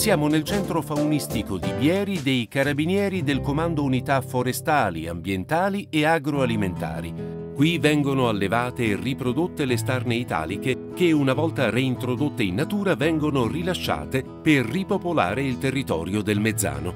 Siamo nel centro faunistico di Bieri dei Carabinieri del Comando Unità Forestali, Ambientali e Agroalimentari. Qui vengono allevate e riprodotte le starne italiche che una volta reintrodotte in natura vengono rilasciate per ripopolare il territorio del Mezzano.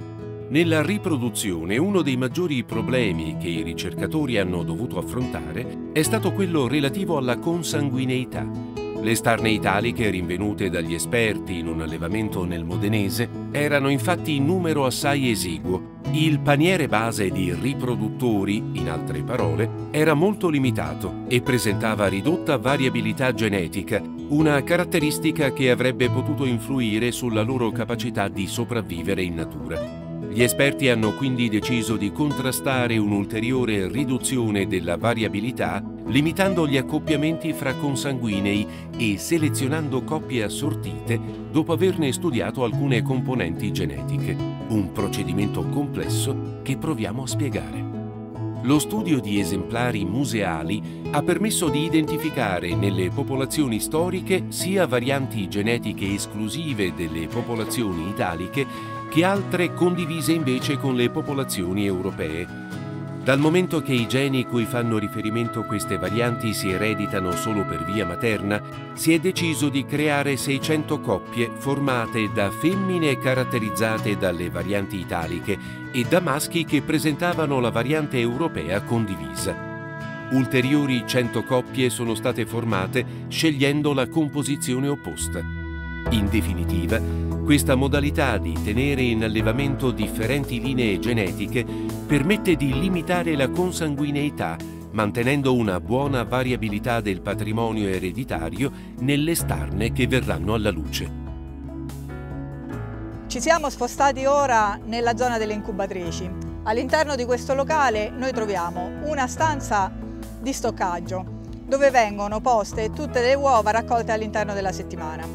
Nella riproduzione uno dei maggiori problemi che i ricercatori hanno dovuto affrontare è stato quello relativo alla consanguineità. Le starne italiche rinvenute dagli esperti in un allevamento nel Modenese erano infatti in numero assai esiguo. Il paniere base di riproduttori, in altre parole, era molto limitato e presentava ridotta variabilità genetica, una caratteristica che avrebbe potuto influire sulla loro capacità di sopravvivere in natura. Gli esperti hanno quindi deciso di contrastare un'ulteriore riduzione della variabilità limitando gli accoppiamenti fra consanguinei e selezionando coppie assortite dopo averne studiato alcune componenti genetiche. Un procedimento complesso che proviamo a spiegare. Lo studio di esemplari museali ha permesso di identificare nelle popolazioni storiche sia varianti genetiche esclusive delle popolazioni italiche che altre condivise invece con le popolazioni europee. Dal momento che i geni cui fanno riferimento queste varianti si ereditano solo per via materna, si è deciso di creare 600 coppie formate da femmine caratterizzate dalle varianti italiche e da maschi che presentavano la variante europea condivisa. Ulteriori 100 coppie sono state formate scegliendo la composizione opposta. In definitiva, questa modalità di tenere in allevamento differenti linee genetiche permette di limitare la consanguineità, mantenendo una buona variabilità del patrimonio ereditario nelle starne che verranno alla luce. Ci siamo spostati ora nella zona delle incubatrici. All'interno di questo locale noi troviamo una stanza di stoccaggio dove vengono poste tutte le uova raccolte all'interno della settimana.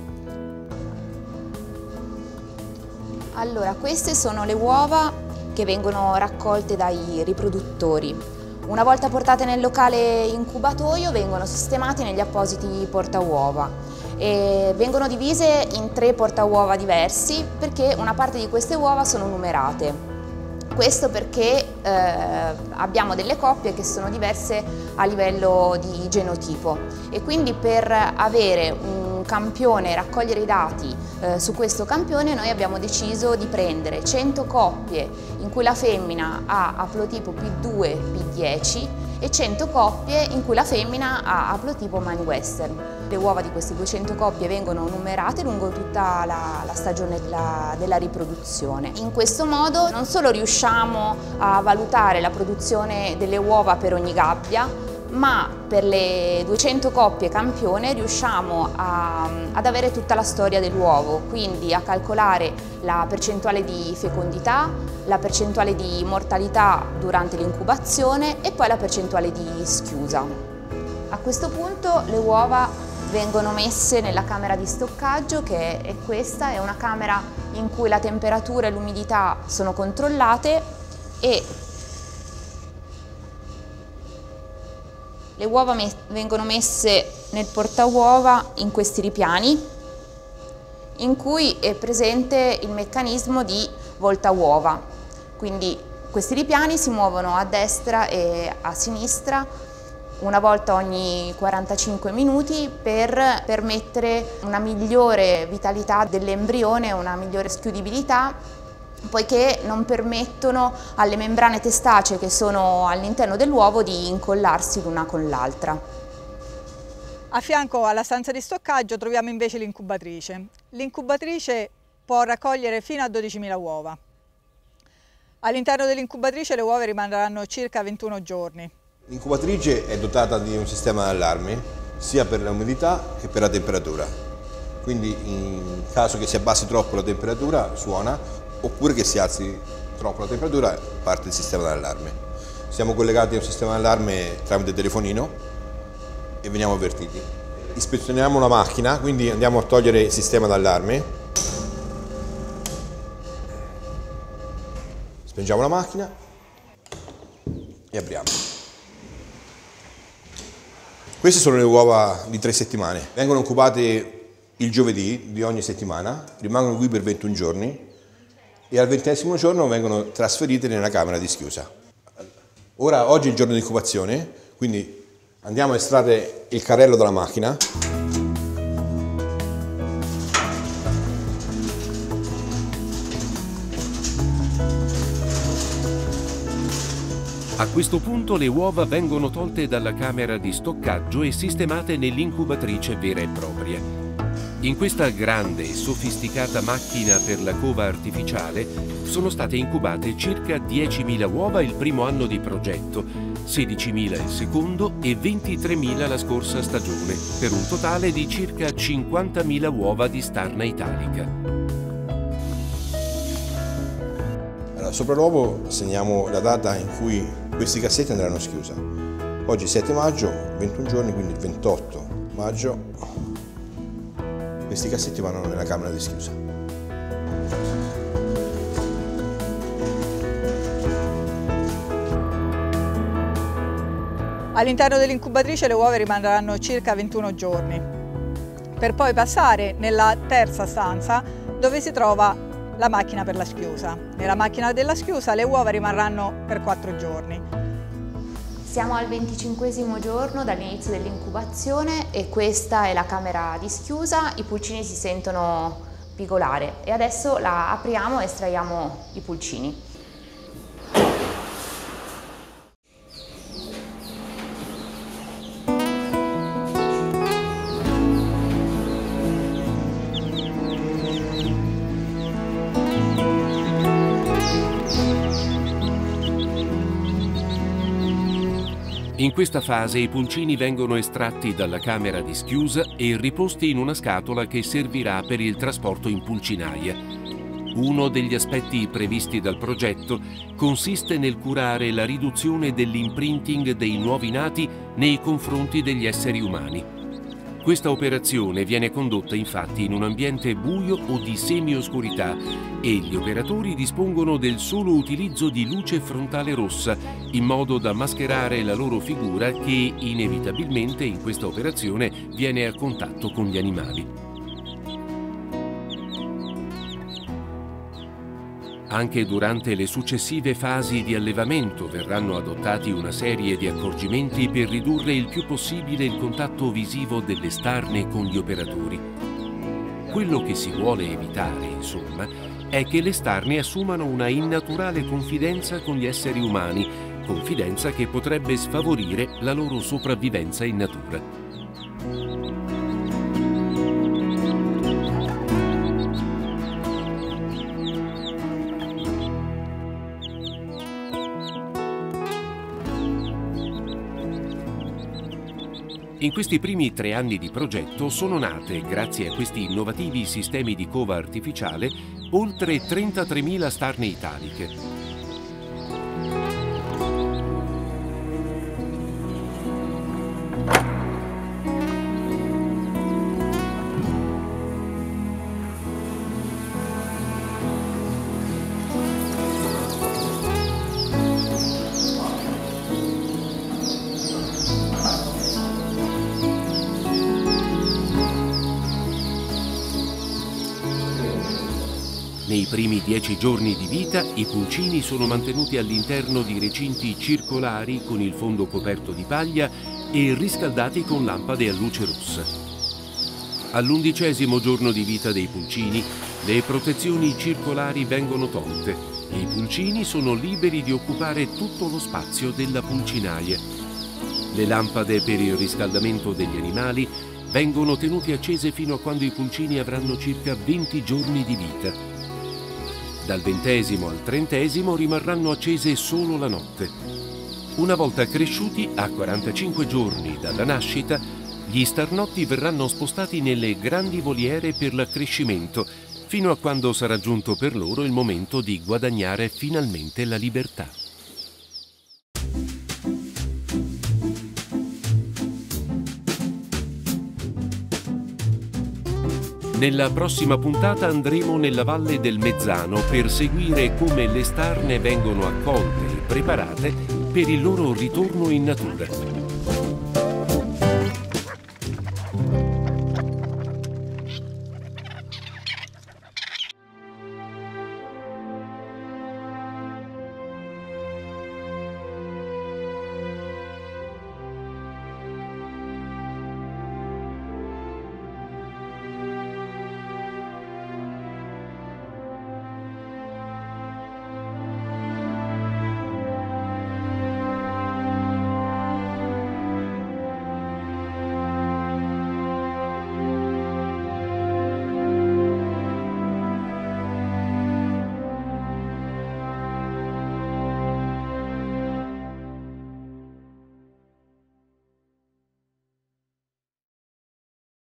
Allora, queste sono le uova che vengono raccolte dai riproduttori. Una volta portate nel locale incubatoio vengono sistemate negli appositi portauova e vengono divise in tre portauova diversi perché una parte di queste uova sono numerate. Questo perché eh, abbiamo delle coppie che sono diverse a livello di genotipo e quindi per avere un campione, raccogliere i dati eh, su questo campione noi abbiamo deciso di prendere 100 coppie in cui la femmina ha aplotipo P2, P10 e 100 coppie in cui la femmina ha aplotipo Man Western. Le uova di queste 200 coppie vengono numerate lungo tutta la, la stagione della, della, riproduzione. In questo modo non solo riusciamo a valutare la produzione delle uova per ogni gabbia, ma per le 200 coppie campione riusciamo a, ad avere tutta la storia dell'uovo, quindi a calcolare la percentuale di fecondità, la percentuale di mortalità durante l'incubazione e poi la percentuale di schiusa. A questo punto le uova vengono messe nella camera di stoccaggio che è questa, è una camera in cui la temperatura e l'umidità sono controllate e Le uova me vengono messe nel portauova in questi ripiani in cui è presente il meccanismo di volta uova. Quindi questi ripiani si muovono a destra e a sinistra una volta ogni 45 minuti per permettere una migliore vitalità dell'embrione, una migliore schiudibilità poiché non permettono alle membrane testacee che sono all'interno dell'uovo di incollarsi l'una con l'altra. A fianco alla stanza di stoccaggio troviamo invece l'incubatrice. L'incubatrice può raccogliere fino a 12.000 uova. All'interno dell'incubatrice le uova rimarranno circa 21 giorni. L'incubatrice è dotata di un sistema d'allarme sia per l'umidità che per la temperatura. Quindi in caso che si abbassi troppo la temperatura suona oppure che si alzi troppo la temperatura parte il sistema d'allarme. Siamo collegati a un sistema d'allarme tramite telefonino e veniamo avvertiti. Ispezioniamo la macchina, quindi andiamo a togliere il sistema d'allarme. Spengiamo la macchina e apriamo. Queste sono le uova di tre settimane. Vengono incubate il giovedì di ogni settimana, rimangono qui per 21 giorni e al ventesimo giorno vengono trasferite nella camera di schiusa. Ora, oggi è il giorno di incubazione, quindi andiamo a estrarre il carrello dalla macchina. A questo punto le uova vengono tolte dalla camera di stoccaggio e sistemate nell'incubatrice vera e propria. In questa grande e sofisticata macchina per la cova artificiale sono state incubate circa 10.000 uova il primo anno di progetto, 16.000 il secondo e 23.000 la scorsa stagione, per un totale di circa 50.000 uova di starna italica. Allora, sopra l'uovo segniamo la data in cui questi cassetti andranno schiusa. Oggi 7 maggio, 21 giorni, quindi il 28 maggio questi cassetti vanno nella camera di schiusa. All'interno dell'incubatrice le uova rimarranno circa 21 giorni, per poi passare nella terza stanza dove si trova la macchina per la schiusa. Nella macchina della schiusa le uova rimarranno per 4 giorni. Siamo al 25 giorno dall'inizio dell'incubazione e questa è la camera di schiusa, i pulcini si sentono pigolare e adesso la apriamo e estraiamo i pulcini. In questa fase i pulcini vengono estratti dalla camera di schiusa e riposti in una scatola che servirà per il trasporto in pulcinaia. Uno degli aspetti previsti dal progetto consiste nel curare la riduzione dell'imprinting dei nuovi nati nei confronti degli esseri umani. Questa operazione viene condotta infatti in un ambiente buio o di semioscurità e gli operatori dispongono del solo utilizzo di luce frontale rossa in modo da mascherare la loro figura che inevitabilmente in questa operazione viene a contatto con gli animali. Anche durante le successive fasi di allevamento verranno adottati una serie di accorgimenti per ridurre il più possibile il contatto visivo delle starne con gli operatori. Quello che si vuole evitare, insomma, è che le starne assumano una innaturale confidenza con gli esseri umani, confidenza che potrebbe sfavorire la loro sopravvivenza in natura. In questi primi tre anni di progetto sono nate, grazie a questi innovativi sistemi di cova artificiale, oltre 33.000 starne italiche, primi dieci giorni di vita i pulcini sono mantenuti all'interno di recinti circolari con il fondo coperto di paglia e riscaldati con lampade a luce rossa. All'undicesimo giorno di vita dei pulcini le protezioni circolari vengono tolte e i pulcini sono liberi di occupare tutto lo spazio della pulcinaia. Le lampade per il riscaldamento degli animali vengono tenute accese fino a quando i pulcini avranno circa 20 giorni di vita. Dal ventesimo al trentesimo rimarranno accese solo la notte. Una volta cresciuti, a 45 giorni dalla nascita, gli starnotti verranno spostati nelle grandi voliere per l'accrescimento, fino a quando sarà giunto per loro il momento di guadagnare finalmente la libertà. Nella prossima puntata andremo nella valle del Mezzano per seguire come le starne vengono accolte e preparate per il loro ritorno in natura.